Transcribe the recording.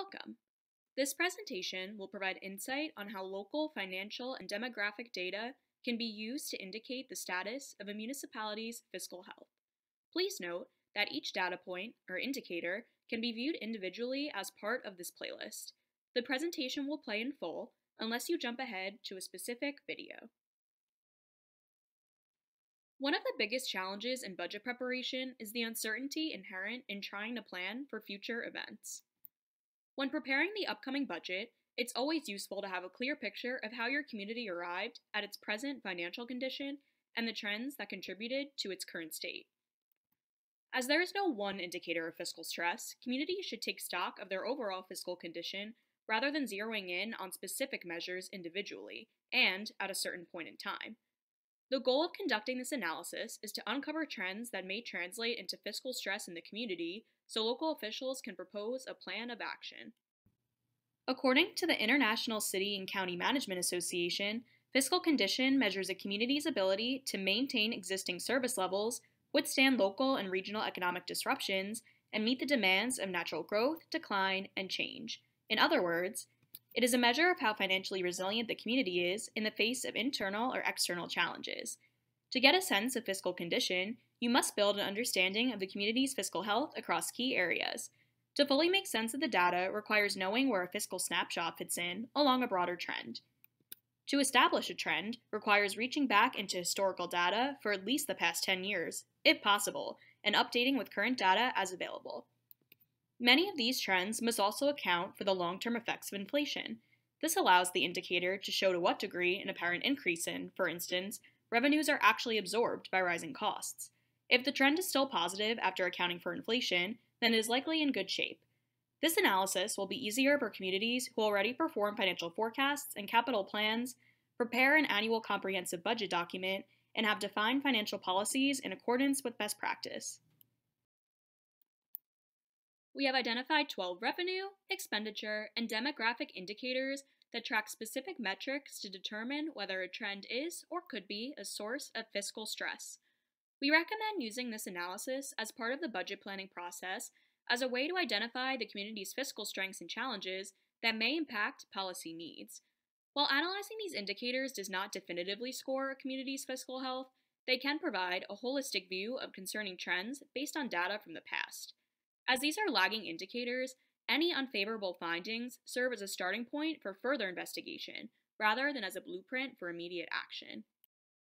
Welcome. This presentation will provide insight on how local financial and demographic data can be used to indicate the status of a municipality's fiscal health. Please note that each data point, or indicator, can be viewed individually as part of this playlist. The presentation will play in full unless you jump ahead to a specific video. One of the biggest challenges in budget preparation is the uncertainty inherent in trying to plan for future events. When preparing the upcoming budget, it's always useful to have a clear picture of how your community arrived at its present financial condition and the trends that contributed to its current state. As there is no one indicator of fiscal stress, communities should take stock of their overall fiscal condition rather than zeroing in on specific measures individually and at a certain point in time. The goal of conducting this analysis is to uncover trends that may translate into fiscal stress in the community so local officials can propose a plan of action. According to the International City and County Management Association, fiscal condition measures a community's ability to maintain existing service levels, withstand local and regional economic disruptions, and meet the demands of natural growth, decline, and change. In other words, it is a measure of how financially resilient the community is in the face of internal or external challenges. To get a sense of fiscal condition, you must build an understanding of the community's fiscal health across key areas. To fully make sense of the data requires knowing where a fiscal snapshot fits in along a broader trend. To establish a trend requires reaching back into historical data for at least the past 10 years, if possible, and updating with current data as available. Many of these trends must also account for the long-term effects of inflation. This allows the indicator to show to what degree an apparent increase in, for instance, revenues are actually absorbed by rising costs. If the trend is still positive after accounting for inflation, then it is likely in good shape. This analysis will be easier for communities who already perform financial forecasts and capital plans, prepare an annual comprehensive budget document, and have defined financial policies in accordance with best practice. We have identified 12 revenue, expenditure, and demographic indicators that track specific metrics to determine whether a trend is or could be a source of fiscal stress. We recommend using this analysis as part of the budget planning process as a way to identify the community's fiscal strengths and challenges that may impact policy needs. While analyzing these indicators does not definitively score a community's fiscal health, they can provide a holistic view of concerning trends based on data from the past. As these are lagging indicators, any unfavorable findings serve as a starting point for further investigation, rather than as a blueprint for immediate action.